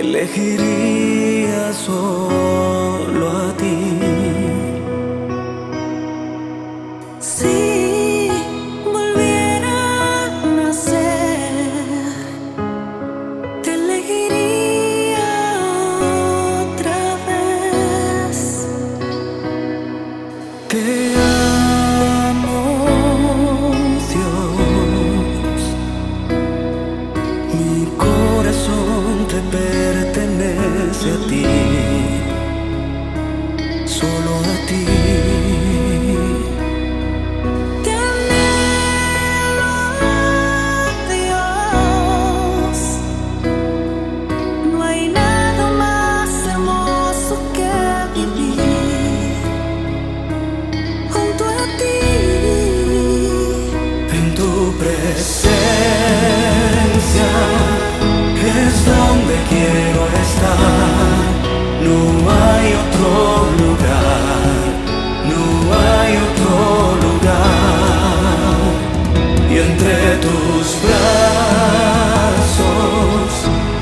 elegiría solo a ti. presencia es donde quiero estar. No hay otro lugar, no hay otro lugar. Y entre tus brazos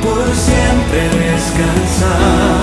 por siempre descansar.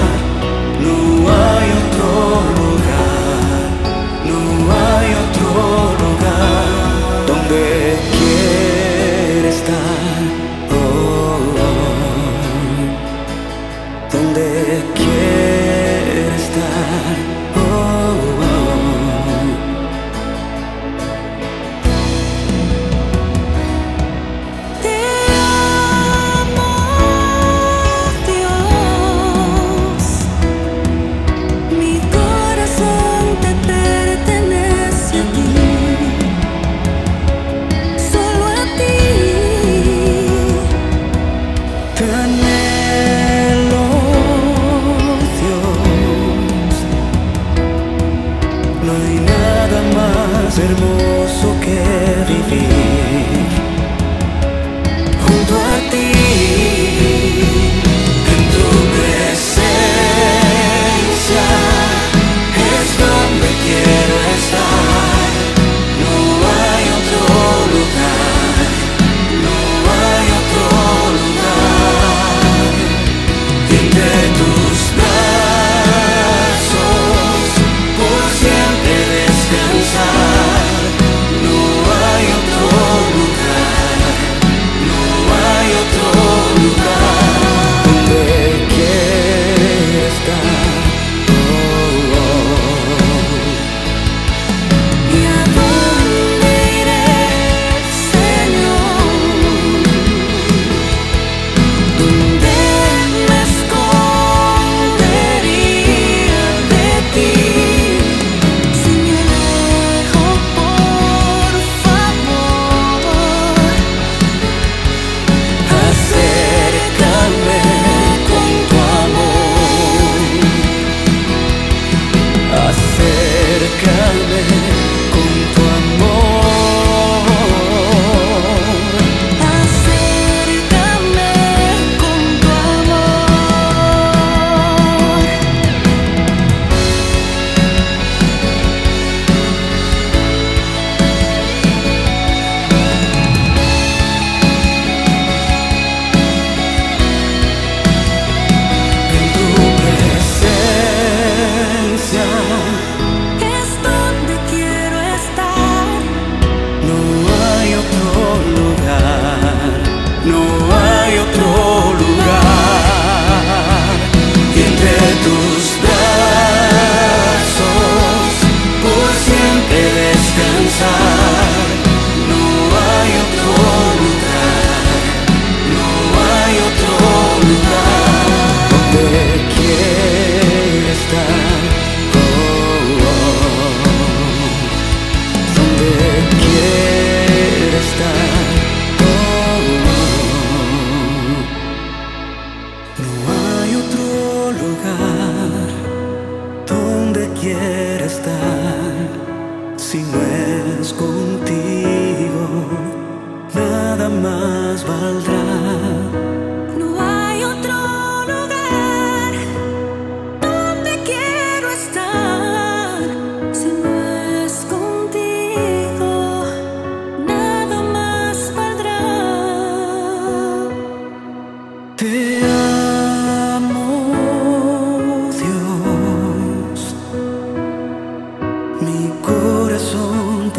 yeah.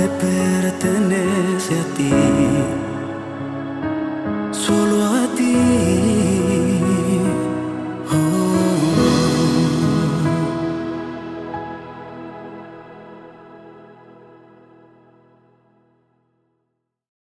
pertenece a ti.